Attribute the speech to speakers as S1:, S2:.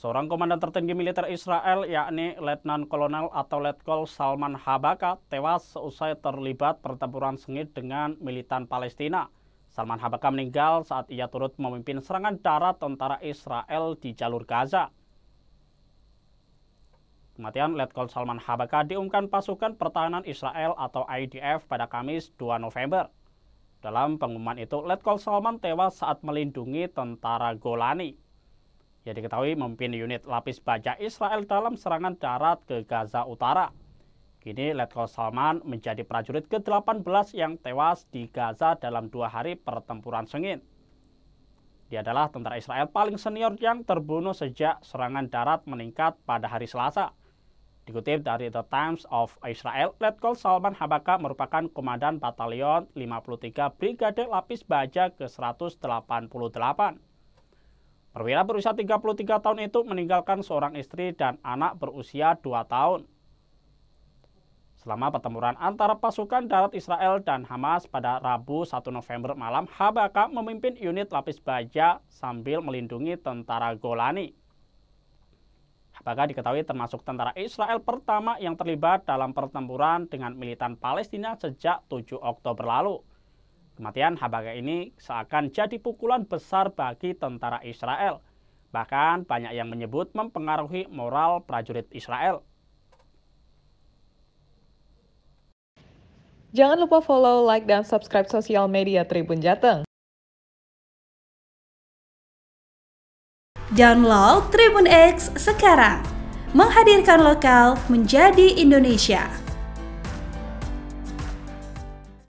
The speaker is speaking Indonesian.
S1: Seorang komandan tertinggi militer Israel yakni Letnan Kolonel atau Letkol Salman Habaka tewas seusai terlibat pertempuran sengit dengan militan Palestina. Salman Habaka meninggal saat ia turut memimpin serangan darat tentara Israel di jalur Gaza. Kematian Letkol Salman Habaka diumumkan pasukan pertahanan Israel atau IDF pada Kamis 2 November. Dalam pengumuman itu, Letkol Salman tewas saat melindungi tentara Golani yang diketahui memimpin unit lapis baja Israel dalam serangan darat ke Gaza Utara. Kini Letkol Salman menjadi prajurit ke-18 yang tewas di Gaza dalam dua hari pertempuran sengit. Dia adalah tentara Israel paling senior yang terbunuh sejak serangan darat meningkat pada hari Selasa. Dikutip dari The Times of Israel, Letkol Salman Habaka merupakan komandan batalion 53 Brigade Lapis Baja ke-188. Perwira berusia 33 tahun itu meninggalkan seorang istri dan anak berusia 2 tahun. Selama pertempuran antara pasukan darat Israel dan Hamas pada Rabu 1 November malam, Habaka memimpin unit lapis baja sambil melindungi tentara Golani. Habaka diketahui termasuk tentara Israel pertama yang terlibat dalam pertempuran dengan militan Palestina sejak 7 Oktober lalu. Kematian Habaga ini seakan jadi pukulan besar bagi tentara Israel. Bahkan banyak yang menyebut mempengaruhi moral prajurit Israel.
S2: Jangan lupa follow, like, dan subscribe sosial media Tribun Jateng.
S3: Download Tribun X sekarang. Menghadirkan lokal menjadi Indonesia.